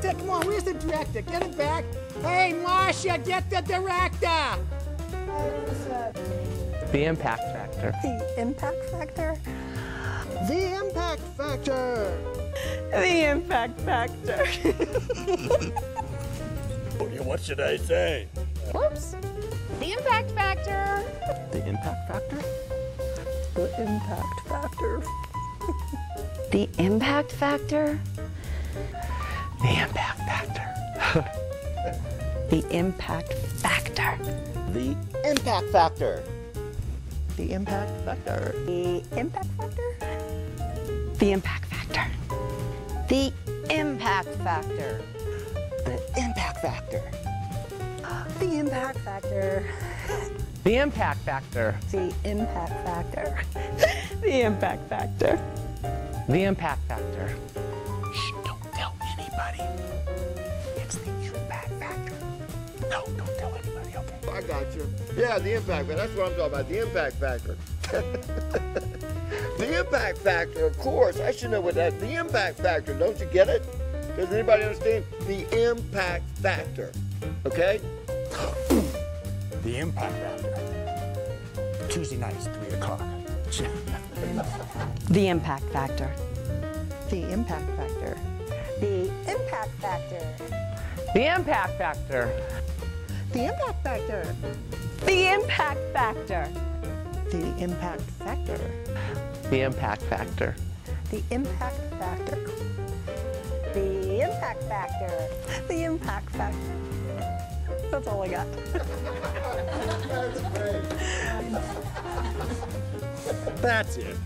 Dick, come on, where's the director? Get it back. Hey, Marcia, get the director. The impact factor. The impact factor. The impact factor. The impact factor. What should I say? Whoops. The impact factor. The impact factor? The impact factor the impact factor? The impact factor. the impact factor. The impact factor. The impact factor. The impact factor? The impact factor. The impact factor. The impact factor. The impact factor. The impact factor. The impact factor. The impact factor. The impact factor. Shh, don't tell anybody. It's the impact factor. No, don't tell anybody, okay? I got you. Yeah, the impact factor. That's what I'm talking about. The impact factor. the impact factor, of course. I should know what that. The impact factor. Don't you get it? Does anybody understand the impact factor? Okay. The impact factor. Tuesday nights, 3 o'clock. The impact factor. The impact factor. The impact factor. The impact factor. The impact factor. The impact factor. The impact factor. The impact factor. The impact factor. The impact factor. The impact factor. That's all I got. That's it.